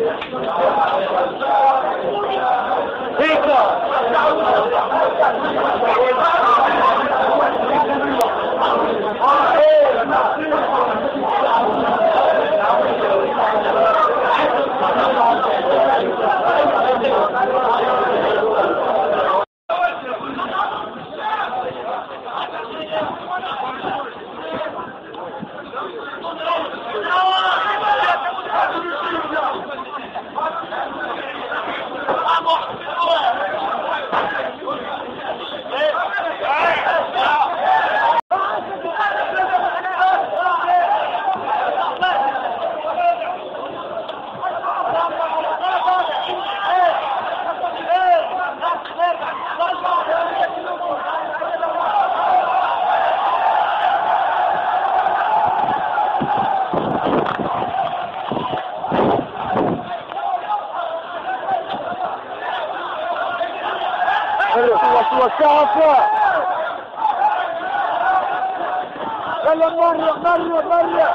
Take up. وكافة يلا مرة مرة مرة.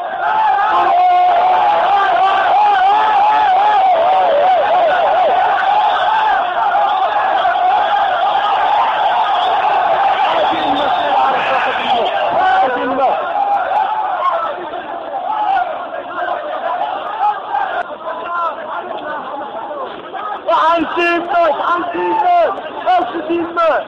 Karışma!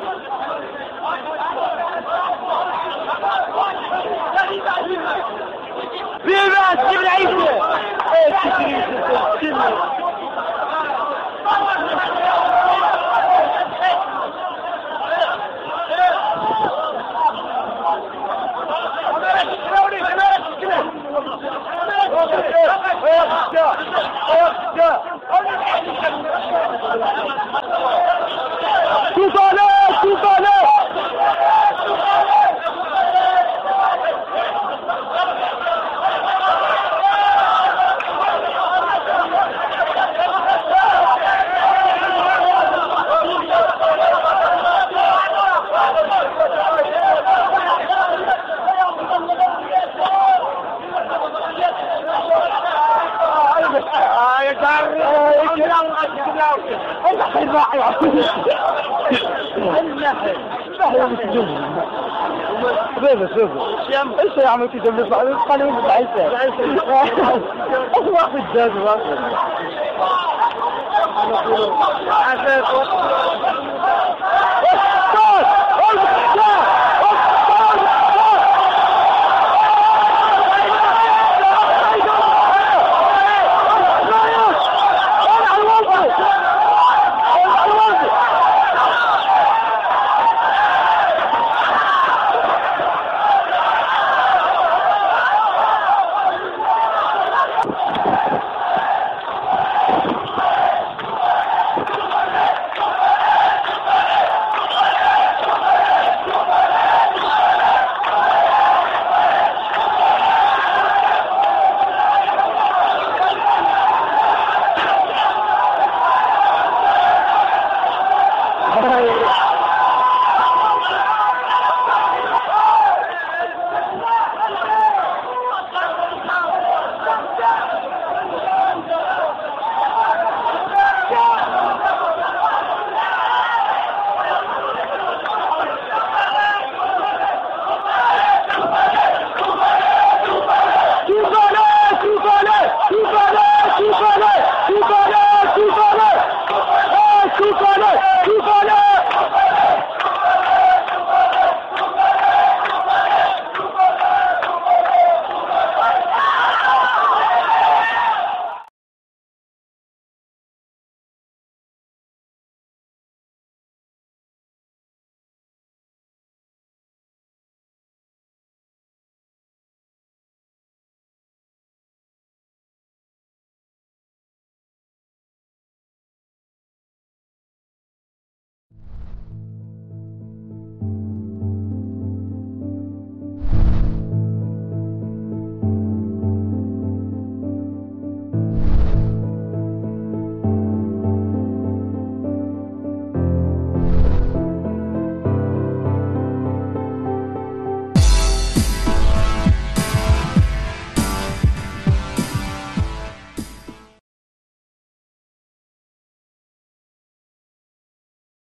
Viva Sivri Şimdi! Evet, şimdi. النحل الراعي النحل بيبه بيبه إيش يا عم كده بنطلع القانون بتاع عيسى اطلع في الجاذبة عساس